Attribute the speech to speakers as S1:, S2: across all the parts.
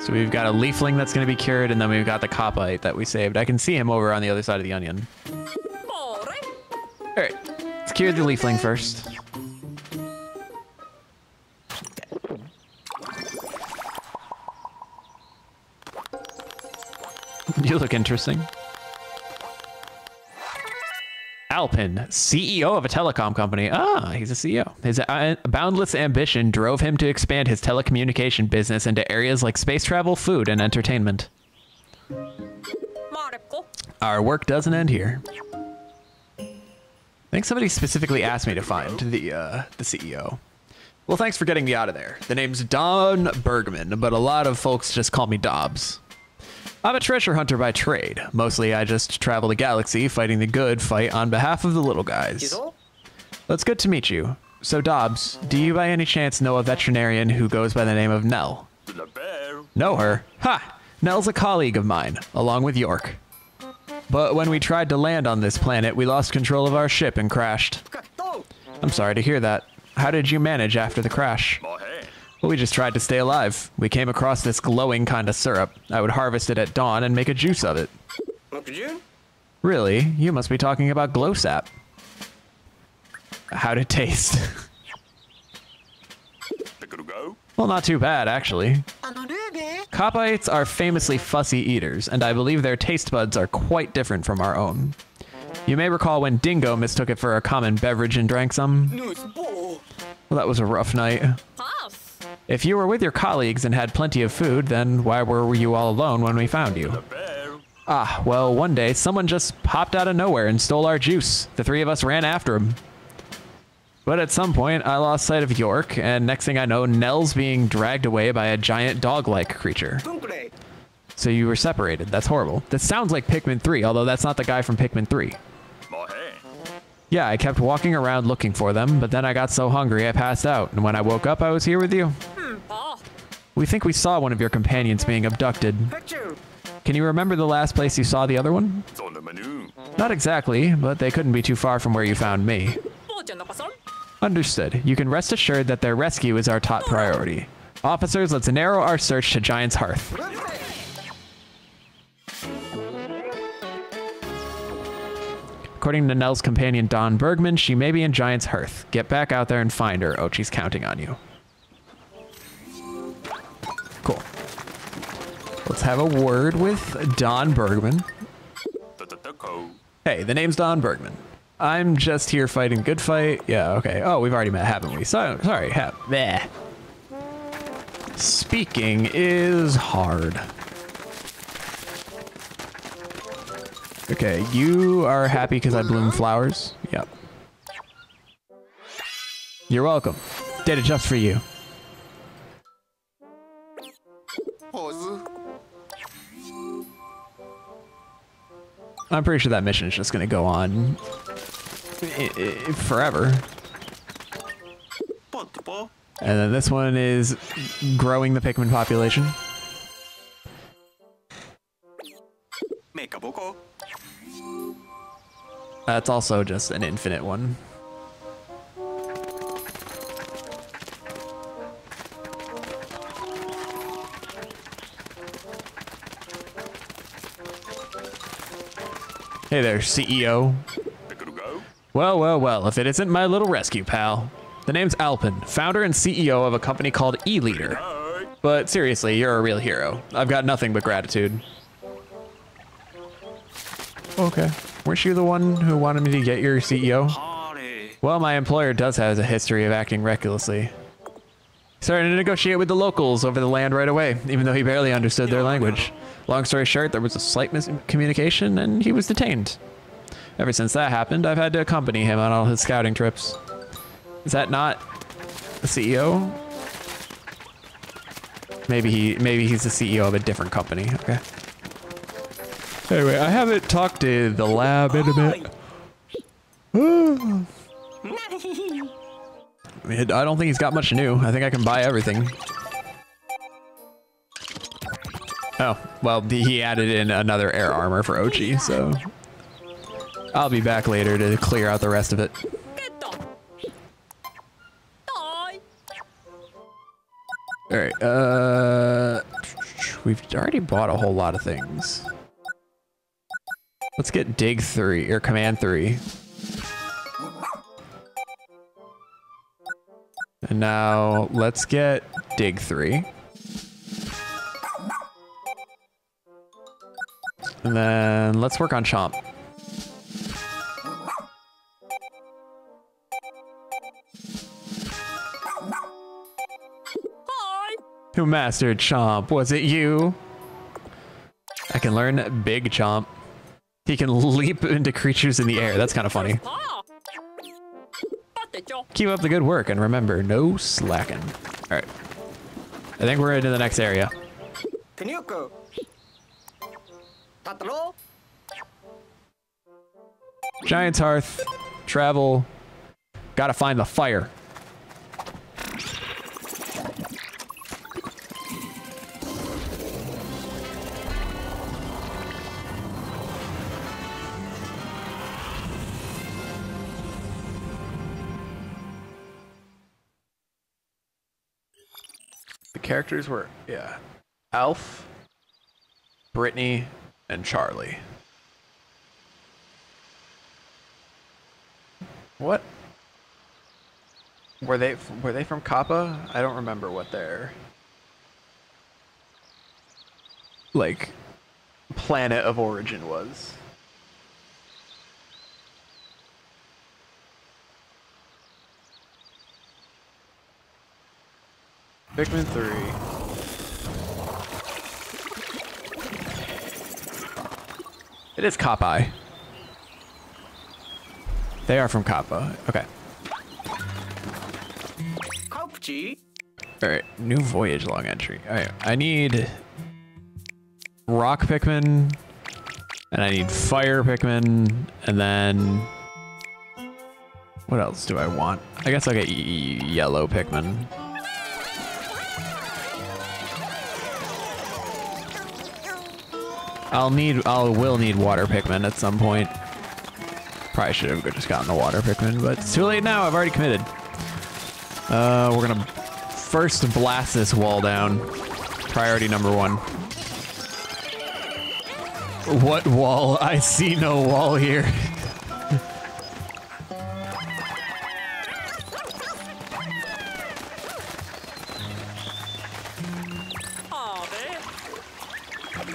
S1: So we've got a leafling that's going to be cured, and then we've got the Koppaite that we saved. I can see him over on the other side of the onion. All right, let's cure the leafling first. You look interesting. Alpin, CEO of a telecom company. Ah, he's a CEO. His uh, boundless ambition drove him to expand his telecommunication business into areas like space travel, food, and entertainment. Our work doesn't end here. I think somebody specifically asked me to find the uh, the CEO. Well, thanks for getting me out of there. The name's Don Bergman, but a lot of folks just call me Dobbs. I'm a treasure hunter by trade. Mostly I just travel the galaxy fighting the good fight on behalf of the little guys. Well, it's good to meet you. So Dobbs, do you by any chance know a veterinarian who goes by the name of Nell? Know her? Ha! Nell's a colleague of mine, along with York. But when we tried to land on this planet, we lost control of our ship and crashed. I'm sorry to hear that. How did you manage after the crash? Well, we just tried to stay alive. We came across this glowing kind of syrup. I would harvest it at dawn and make a juice of it. Really? You must be talking about glow sap. How'd it taste? well, not too bad, actually. Koppaites are famously fussy eaters, and I believe their taste buds are quite different from our own. You may recall when Dingo mistook it for a common beverage and drank some. Well, that was a rough night. If you were with your colleagues and had plenty of food, then why were you all alone when we found you? Ah, well, one day someone just popped out of nowhere and stole our juice. The three of us ran after him. But at some point, I lost sight of York, and next thing I know, Nell's being dragged away by a giant dog-like creature. So you were separated. That's horrible. That sounds like Pikmin 3, although that's not the guy from Pikmin 3. Yeah, I kept walking around looking for them, but then I got so hungry I passed out, and when I woke up, I was here with you. We think we saw one of your companions being abducted. Can you remember the last place you saw the other one? Not exactly, but they couldn't be too far from where you found me. Understood. You can rest assured that their rescue is our top priority. Officers, let's narrow our search to Giant's Hearth. According to Nell's companion Don Bergman, she may be in Giant's Hearth. Get back out there and find her. Oatchi's counting on you. Cool. Let's have a word with Don Bergman. Hey, the name's Don Bergman. I'm just here fighting good fight. Yeah, okay. Oh, we've already met, haven't we? So, sorry, ha bleh. Speaking is hard. Okay, you are happy because I bloom flowers? Yep. You're welcome. Did it just for you. I'm pretty sure that mission is just going to go on forever. And then this one is growing the Pikmin population. That's also just an infinite one. Hey there, CEO. Well, well, well, if it isn't my little rescue pal. The name's Alpin, founder and CEO of a company called E-Leader. But seriously, you're a real hero. I've got nothing but gratitude. Okay. Weren't you the one who wanted me to get your CEO? Well, my employer does have a history of acting recklessly. Started to negotiate with the locals over the land right away, even though he barely understood their language. Long story short, there was a slight miscommunication and he was detained. Ever since that happened, I've had to accompany him on all his scouting trips. Is that not the CEO? Maybe he maybe he's the CEO of a different company. Okay. Anyway, I haven't talked to the lab in a bit. I, I don't think he's got much new. I think I can buy everything. Oh, well, he added in another air armor for Oatchi, so... I'll be back later to clear out the rest of it. All right, uh, we've already bought a whole lot of things. Let's get dig three or command three. And now let's get dig three. And then let's work on chomp. Hi. Who mastered Chomp? Was it you? I can learn Big Chomp. He can leap into creatures in the air. That's kind of funny. Keep up the good work and remember, no slacking. All right. I think we're into the next area. Giant's Hearth. Travel. Gotta find the fire. The characters were, yeah, Alf, Brittany, and Charlie. What? Were they were they from Kappa? I don't remember what their like planet of origin was. Pikmin 3. It is Kappa. They are from Kappa. Okay. Alright, new voyage log entry. Alright, I need rock Pikmin, and I need fire Pikmin, and then what else do I want? I guess I'll get yellow Pikmin. I'll need, I'll will need water Pikmin at some point. Probably should have just gotten the water Pikmin, but it's too late now. I've already committed. Uh, we're gonna first blast this wall down. Priority number one. What wall? I see no wall here.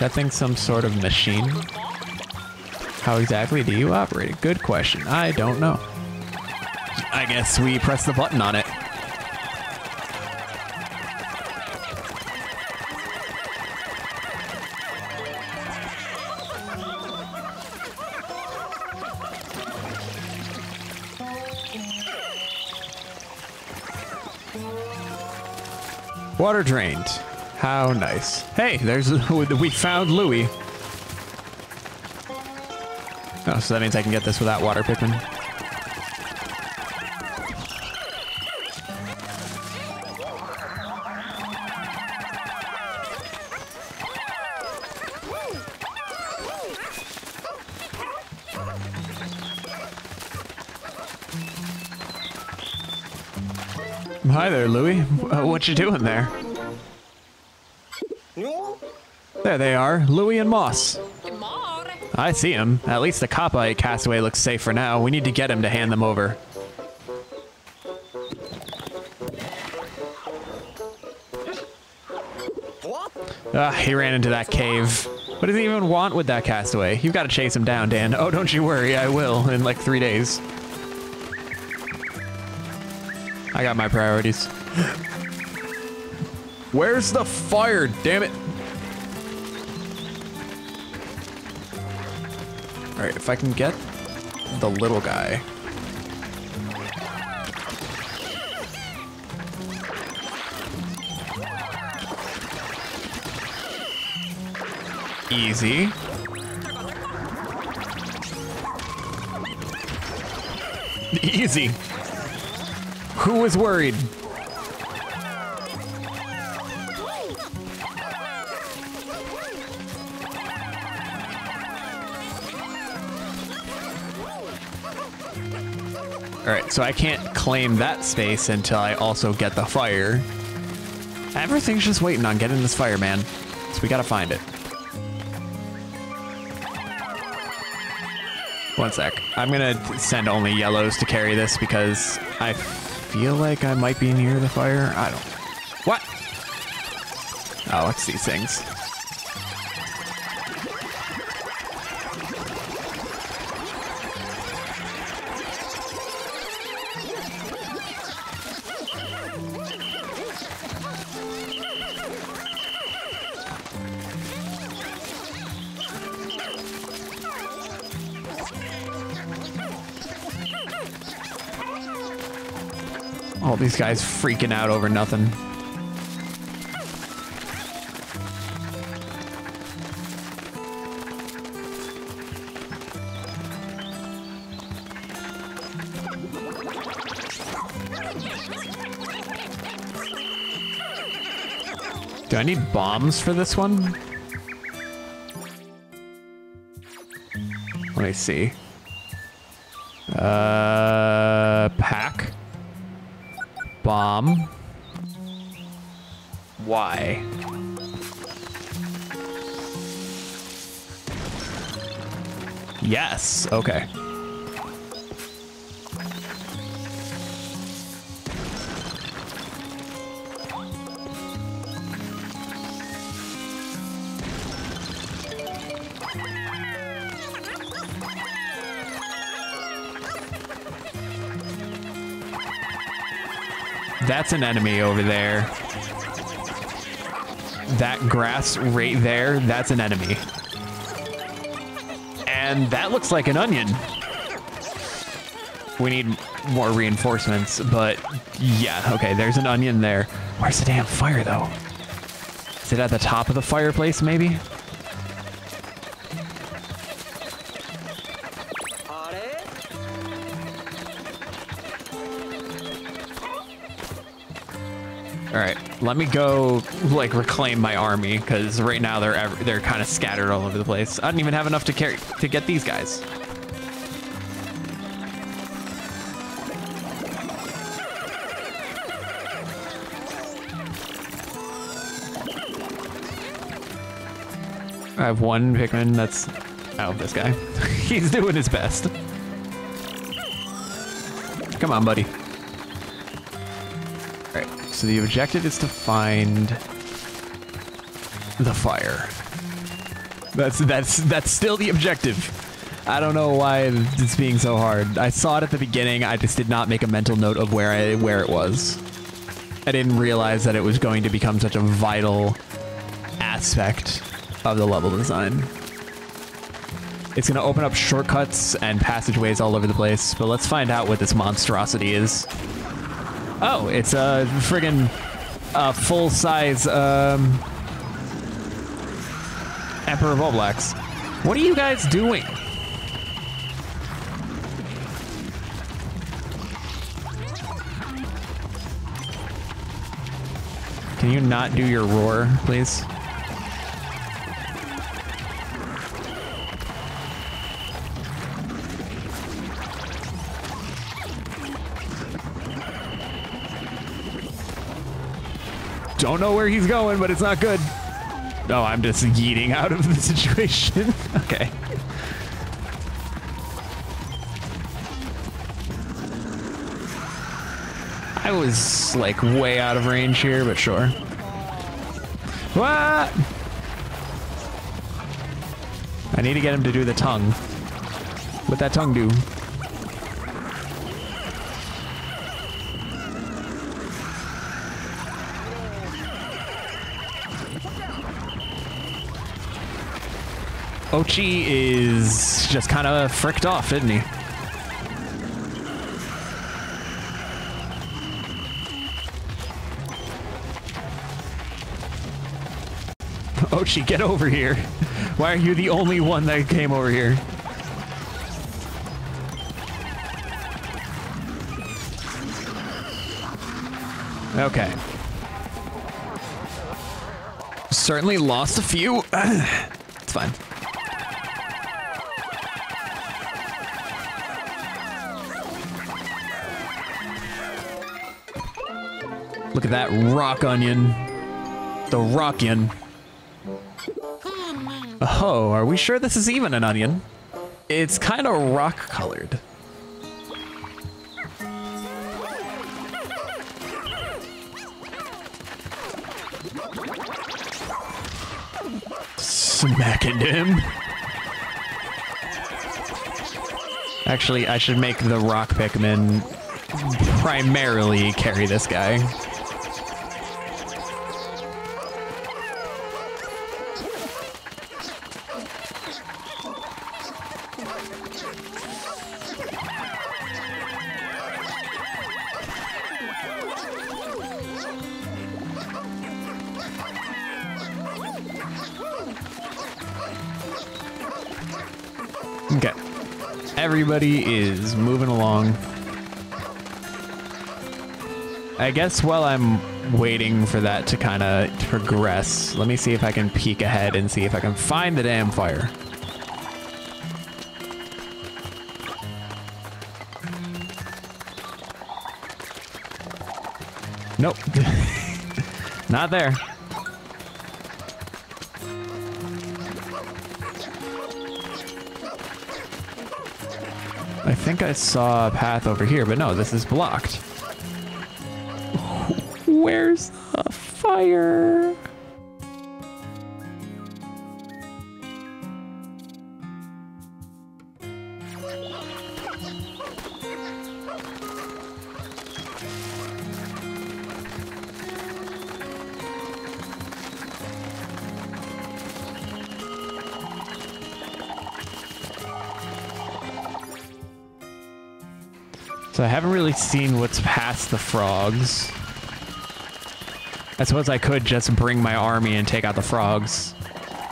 S1: that thing some sort of machine? How exactly do you operate it? Good question. I don't know. I guess we press the button on it. Water drained. How nice. Hey, there's we found Louie. Oh, so that means I can get this without water Pikmin. Hi there, Louie. Uh, what you doing there? There they are, Louie and Moss. I see him. At least the Kappa castaway looks safe for now. We need to get him to hand them over. Ah, he ran into that cave. What does he even want with that castaway? You've got to chase him down, Dan. Oh, don't you worry, I will in like three days. I got my priorities. Where's the fire, damn it? Alright, if I can get the little guy. Easy. Easy. Who was worried? All right, so I can't claim that space until I also get the fire. Everything's just waiting on getting this fire, man. So we gotta find it. One sec. I'm gonna send only yellows to carry this because I feel like I might be near the fire. I don't. What? Oh, it's these things. All these guys freaking out over nothing. Do I need bombs for this one? Let me see. Uh. Bomb. Why? Yes, okay. That's an enemy over there. That grass right there, that's an enemy. And that looks like an onion. We need more reinforcements, but yeah, okay, there's an onion there. Where's the damn fire, though? Is it at the top of the fireplace, maybe? Let me go like reclaim my army because right now they're they're kind of scattered all over the place. I don't even have enough to carry to get these guys. I have one Pikmin that's oh this guy. He's doing his best. Come on, buddy. So the objective is to find the fire. That's that's that's still the objective. I don't know why it's being so hard. I saw it at the beginning. I just did not make a mental note of where I where it was. I didn't realize that it was going to become such a vital aspect of the level design. It's going to open up shortcuts and passageways all over the place, but let's find out what this monstrosity is. Oh, it's a friggin' uh, full-size um, Emperor Bulblax. What are you guys doing? Can you not do your roar, please? Don't know where he's going, but it's not good. No, I'm just yeeting out of the situation. okay. I was like way out of range here, but sure. What? I need to get him to do the tongue. What that tongue do? Oatchi is just kind of fricked off, isn't he? Oatchi, get over here. Why are you the only one that came over here? Okay. Certainly lost a few. it's fine. Look at that rock onion. The rockion. Oh, are we sure this is even an onion? It's kind of rock colored. Smack into him. Actually, I should make the rock Pikmin primarily carry this guy. Okay. Everybody is moving along. I guess while I'm waiting for that to kind of progress, let me see if I can peek ahead and see if I can find the damn fire. Nope. Not there. Think I saw a path over here, but no, this is blocked. Where's the fire? So I haven't really seen what's past the frogs. I suppose I could just bring my army and take out the frogs.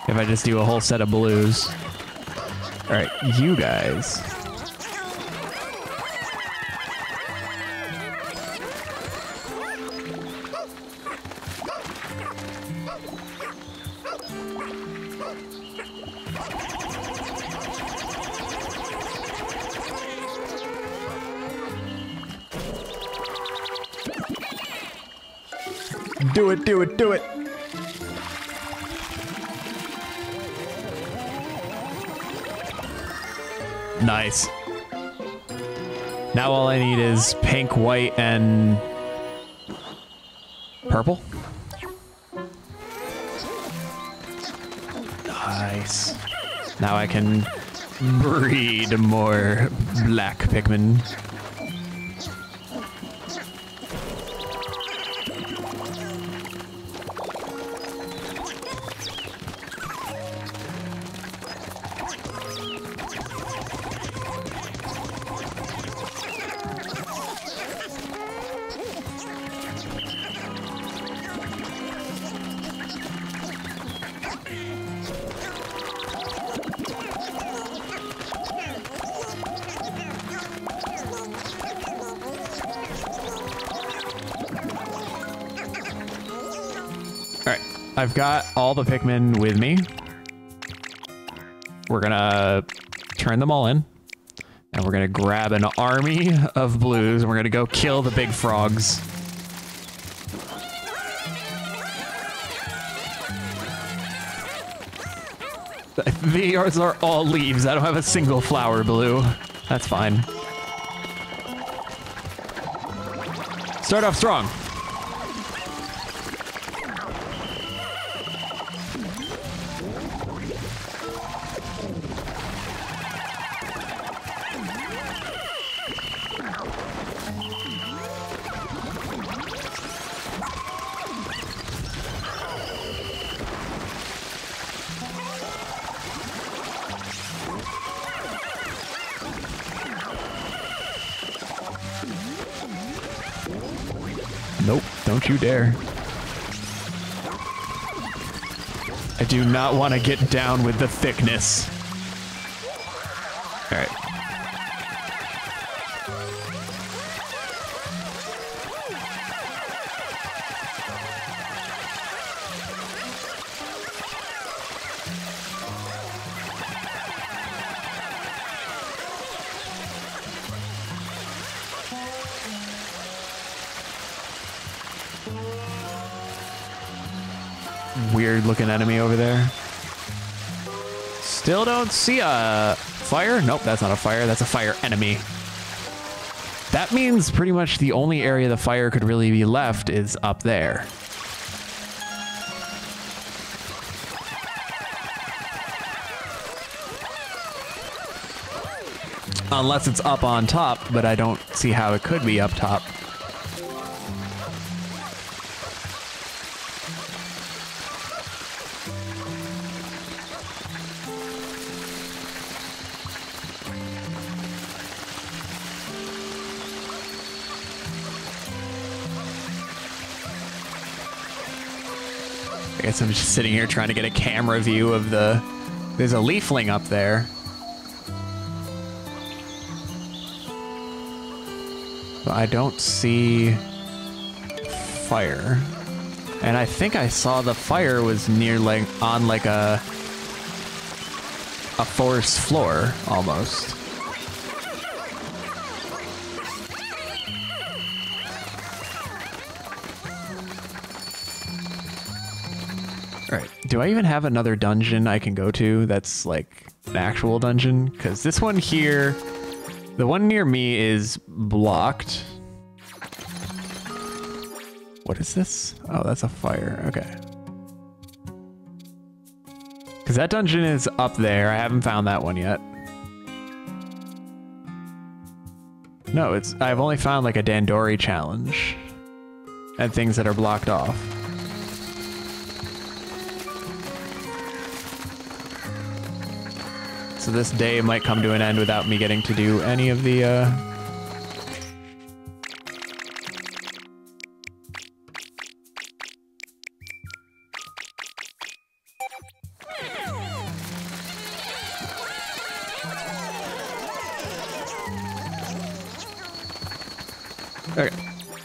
S1: If I just do a whole set of blues. Alright, you guys. Do it, do it, do it. Nice. Now all I need is pink, white, and purple. Nice. Now I can breed more black Pikmin. I've got all the Pikmin with me. We're gonna turn them all in. And we're gonna grab an army of blues and we're gonna go kill the big frogs. These are all leaves. I don't have a single flower blue. That's fine. Start off strong. You dare. I do not want to get down with the thickness. Weird looking enemy over there. Still don't see a fire. Nope, that's not a fire. That's a fire enemy. That means pretty much the only area the fire could really be left is up there. Unless it's up on top, but I don't see how it could be up top. I guess I'm just sitting here trying to get a camera view of the... There's a leafling up there. But I don't see fire. And I think I saw the fire was near like on like a a forest floor almost. Do I even have another dungeon I can go to that's like an actual dungeon? Because this one here the one near me is blocked. What is this? Oh, that's a fire. Okay. Because that dungeon is up there. I haven't found that one yet. No, it's I've only found like a Dandori challenge and things that are blocked off. So this day might come to an end without me getting to do any of the, uh...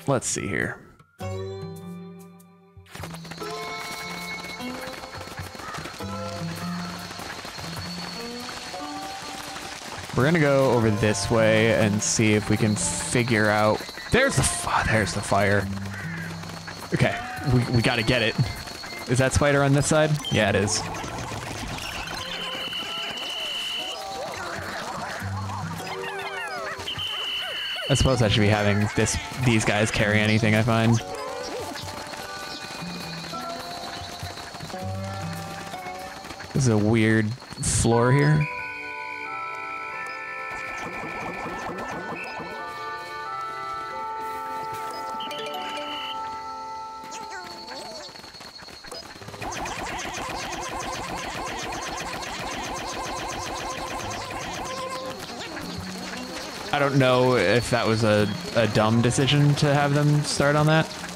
S1: Let's see here. We're gonna go over this way and see if we can figure out. There's the there's the fire. Okay, we we gotta get it. Is that spider on this side? Yeah, it is. I suppose I should be having this these guys carry anything I find. This is a weird floor here. Don't know if that was a, a dumb decision to have them start on that.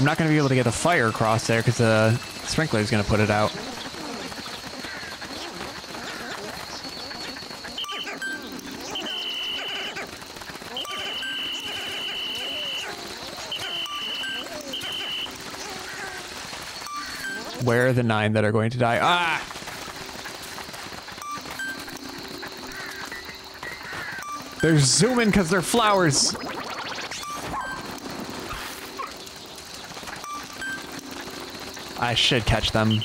S1: I'm not going to be able to get the fire across there because the sprinkler is going to put it out. Where are the nine that are going to die? Ah! They're zooming because they're flowers. I should catch them.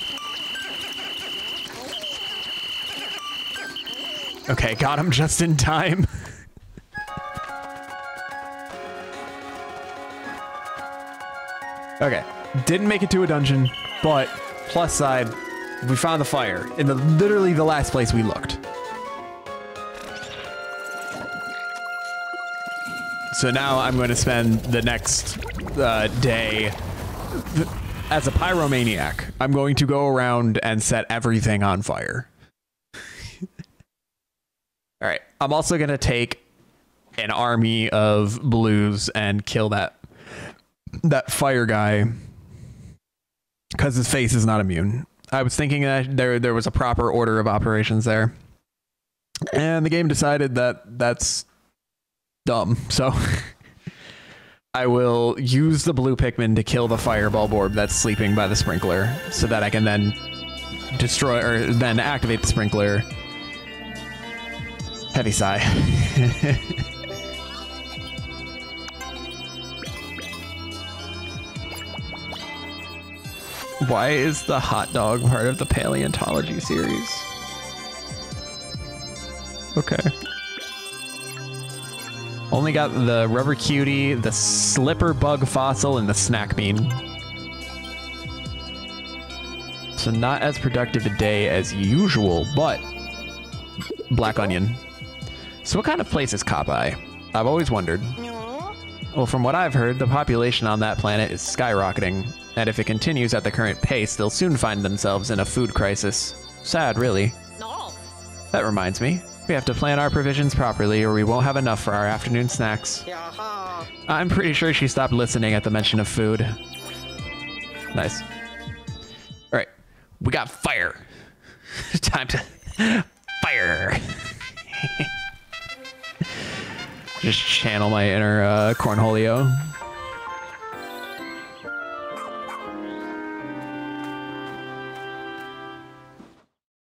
S1: Okay, got him just in time. okay, didn't make it to a dungeon, but plus side, we found the fire in the literally the last place we looked. So now I'm going to spend the next uh, day as a pyromaniac, I'm going to go around and set everything on fire. All right. I'm also going to take an army of blues and kill that that fire guy because his face is not immune. I was thinking that there there was a proper order of operations there, and the game decided that that's dumb. So I will use the blue Pikmin to kill the fireball orb that's sleeping by the sprinkler, so that I can then destroy or then activate the sprinkler. Heavy sigh. Why is the hot dog part of the paleontology series? Okay. Only got the rubber cutie, the slipper bug fossil, and the snack bean. So not as productive a day as usual, but black onion. So what kind of place is Koppai? I've always wondered. Well, from what I've heard, the population on that planet is skyrocketing, and if it continues at the current pace, they'll soon find themselves in a food crisis. Sad, really. That reminds me, we have to plan our provisions properly or we won't have enough for our afternoon snacks. I'm pretty sure she stopped listening at the mention of food. Nice. All right, we got fire. Time to fire. Just channel my inner uh, Cornholio.